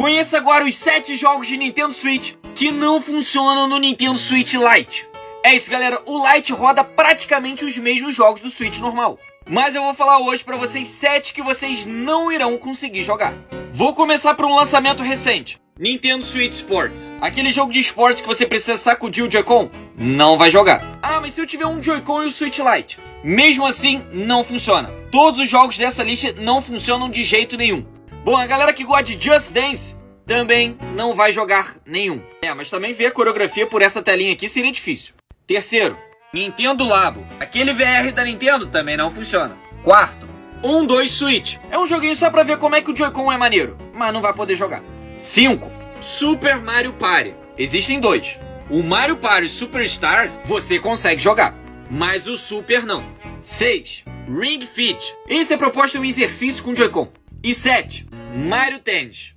Conheça agora os 7 jogos de Nintendo Switch que não funcionam no Nintendo Switch Lite. É isso, galera. O Lite roda praticamente os mesmos jogos do Switch normal. Mas eu vou falar hoje para vocês 7 que vocês não irão conseguir jogar. Vou começar por um lançamento recente. Nintendo Switch Sports. Aquele jogo de esportes que você precisa sacudir o Joy-Con? Não vai jogar. Ah, mas se eu tiver um Joy-Con e o Switch Lite? Mesmo assim, não funciona. Todos os jogos dessa lista não funcionam de jeito nenhum. Bom, a galera que gosta de Just Dance também não vai jogar nenhum. É, mas também ver a coreografia por essa telinha aqui seria difícil. Terceiro, Nintendo Labo. Aquele VR da Nintendo também não funciona. Quarto, 1, 2 Switch. É um joguinho só pra ver como é que o Joy-Con é maneiro, mas não vai poder jogar. 5. Super Mario Party. Existem dois. O Mario Party Superstars você consegue jogar, mas o Super não. 6. Ring Fit. Esse é proposto um exercício com Joy-Con. E 7. Mario Tennis.